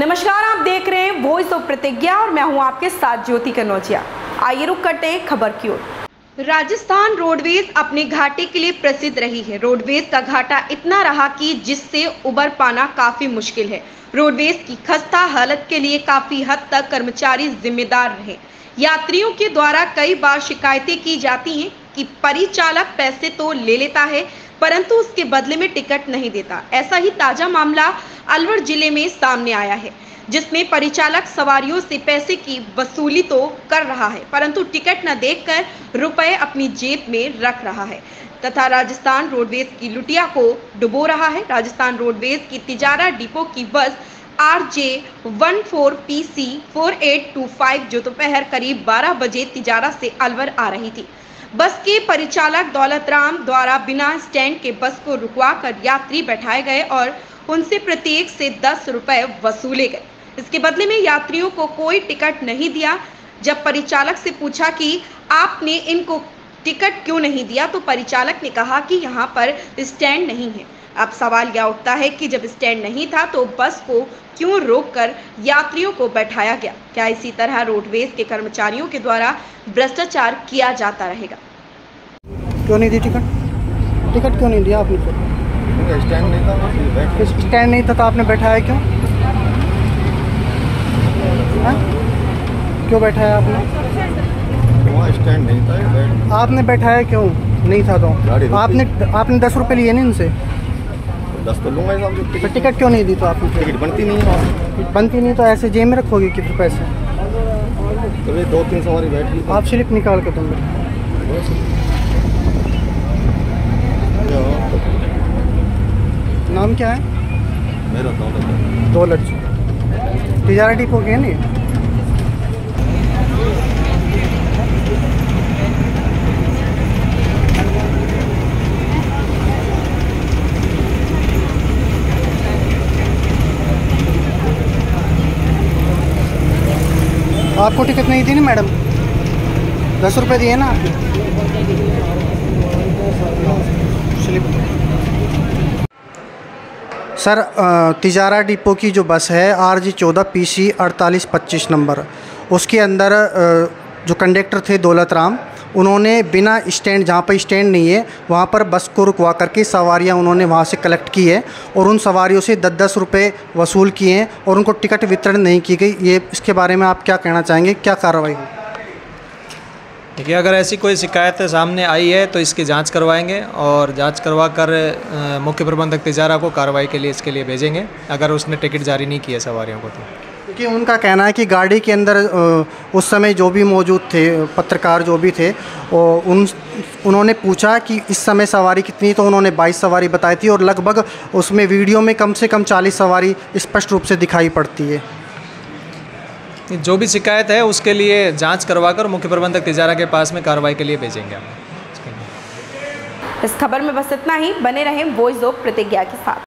नमस्कार, आप देख रहे हैं वॉइस ऑफ़ प्रतिज्ञा और मैं हूँ आपके साथ ज्योति कनौजिया आइए रुक करते हैं खबर की ओर। राजस्थान रोडवेज़ अपने घाटे के लिए प्रसिद्ध रही है। रोडवेज़ का घाटा इतना रहा कि जिससे उबर पाना काफ़ी मुश्किल है। रोडवेज़ की खस्ता हालत के लिए काफ़ी हद तक कर्मचारी जिम्मेदार रहे। यात्रियों के द्वारा कई बार शिकायतें की जाती हैं कि परिचालक पैसे तो ले लेता है परंतु उसके बदले में टिकट नहीं देता। ऐसा ही ताज़ा मामला अलवर ज़िले में सामने आया है, जिसमें परिचालक सवारियों से पैसे की वसूली तो कर रहा है, परंतु टिकट न देखकर रुपए अपनी जेब में रख रहा है। तथा राजस्थान रोडवेज़ की लुटिया को डुबो रहा है। राजस्थान रोडवेज़ की तिजारा डिपो की bus R J one four P C four eight two five जो दोपहर करीब 12 बजे तिजारा से अलवर आ रही थी। बस के परिचालक दौलत राम द्वारा बिना स्टैंड के बस को रुकवा कर यात्री बैठाए गए और उनसे प्रत्येक से दस रुपए वसूले गए। इसके बदले में यात्रियों को कोई टिकट नहीं दिया। जब परिचालक से पूछा कि आपने इनको टिकट क्यों नहीं दिया तो परिचालक ने कहा कि यहाँ पर स्टैंड नहीं है। अब सवाल यह उठता है कि जब स्टैंड नहीं था तो बस को क्यों रोककर यात्रियों को बैठाया गया? क्या इसी तरह रोडवेज़ के कर्मचारियों के द्वारा भ्रष्टाचार किया जाता रहेगा? क्यों नहीं दी टिकट? टिकट क्यों नहीं दिया आपने स्टैंड नहीं था स्टैंड नहीं था तो आपने बैठाया क्यों? हाँ? क्यों बैठाया आपने? वहाँ स्टैंड नहीं था आपने बैठाया क्यों? नहीं था तो। आपने आपने दस रुपये लिए नहीं उनसे? दस तो लूँगा तो टिकट टिकट क्यों नहीं दी तो आपने टिकट बनती नहीं है बनती नहीं तो ऐसे जेब में रखोगे कितने पैसे? तो ये दो तीन सवारी बैठ गई आप स्लिप निकाल के तुम नाम क्या है? मेरा दौलत दौलत तिजारा डिपो के नहीं? आपको टिकट नहीं दी ना मैडम दस रुपये दिए ना? आपने सर तिजारा डिपो की जो बस है आर जी चौदह पी सी अड़तालीस पच्चीस नंबर, उसके अंदर जो कंडक्टर थे दौलत राम उन्होंने बिना स्टैंड, जहाँ पर स्टैंड नहीं है, वहाँ पर बस को रुकवा करके सवारियाँ उन्होंने वहाँ से कलेक्ट की है और उन सवारियों से दस दस रुपये वसूल किए हैं और उनको टिकट वितरण नहीं की गई। ये इसके बारे में आप क्या कहना चाहेंगे? क्या कार्रवाई हुई देखिए, अगर ऐसी कोई शिकायत सामने आई है तो इसकी जाँच करवाएँगे और जाँच करवा कर मुख्य प्रबंधक तिजारा को कार्रवाई के लिए इसके लिए भेजेंगे, अगर उसने टिकट जारी नहीं किया सवारियों को तो। क्योंकि उनका कहना है कि गाड़ी के अंदर उस समय जो भी मौजूद थे पत्रकार जो भी थे उन उन्होंने पूछा कि इस समय सवारी कितनी तो उन्होंने 22 सवारी बताई थी और लगभग उसमें वीडियो में कम से कम 40 सवारी स्पष्ट रूप से दिखाई पड़ती है। जो भी शिकायत है उसके लिए जाँच करवाकर मुख्य प्रबंधक तिजारा के पास में कार्रवाई के लिए भेजेंगे हम इस खबर में बस इतना ही। बने रहें वॉइस ऑफ़ प्रतिज्ञा के साथ।